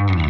Mm.